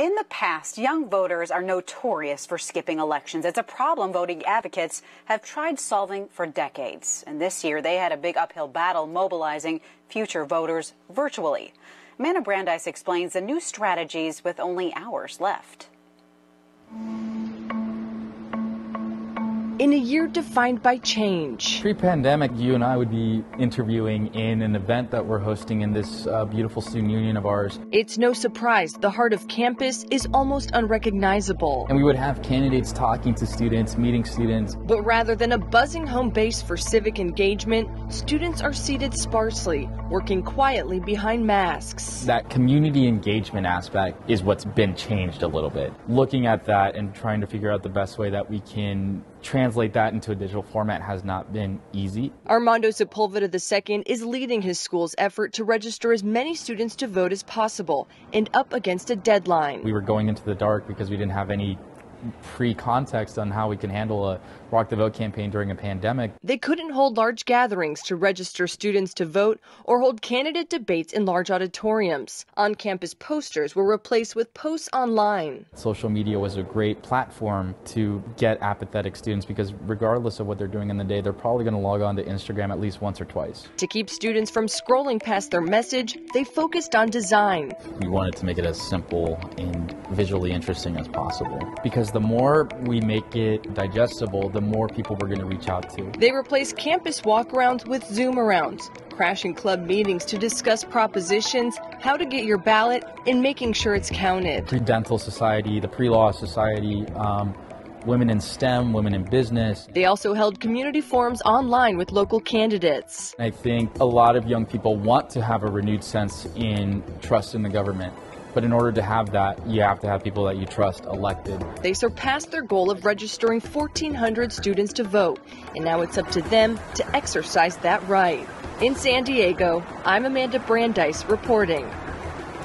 In the past, young voters are notorious for skipping elections. It's a problem voting advocates have tried solving for decades. And this year, they had a big uphill battle mobilizing future voters virtually. Amanda Brandeis explains the new strategies with only hours left. In a year defined by change. Pre pandemic, you and I would be interviewing in an event that we're hosting in this uh, beautiful student union of ours. It's no surprise the heart of campus is almost unrecognizable. And we would have candidates talking to students, meeting students. But rather than a buzzing home base for civic engagement, students are seated sparsely, working quietly behind masks. That community engagement aspect is what's been changed a little bit. Looking at that and trying to figure out the best way that we can translate that into a digital format has not been easy. Armando Sepulveda II is leading his school's effort to register as many students to vote as possible and up against a deadline. We were going into the dark because we didn't have any pre-context on how we can handle a Rock the Vote campaign during a pandemic. They couldn't hold large gatherings to register students to vote or hold candidate debates in large auditoriums. On-campus posters were replaced with posts online. Social media was a great platform to get apathetic students because regardless of what they're doing in the day, they're probably going to log on to Instagram at least once or twice. To keep students from scrolling past their message, they focused on design. We wanted to make it as simple and visually interesting as possible because the more we make it digestible, the more people we're going to reach out to. They replace campus walkarounds with Zoom arounds, crashing club meetings to discuss propositions, how to get your ballot, and making sure it's counted. Pre Dental Society, the Pre Law Society, um, women in STEM, women in business. They also held community forums online with local candidates. I think a lot of young people want to have a renewed sense in trust in the government. But in order to have that, you have to have people that you trust elected. They surpassed their goal of registering 1,400 students to vote, and now it's up to them to exercise that right. In San Diego, I'm Amanda Brandeis reporting.